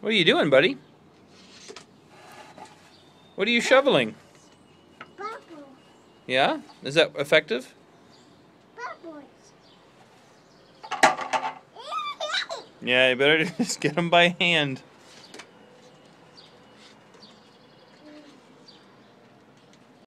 What are you doing, buddy? What are you shoveling? Bubble. Yeah? Is that effective? Bubbles. Yeah, you better just get them by hand.